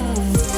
love.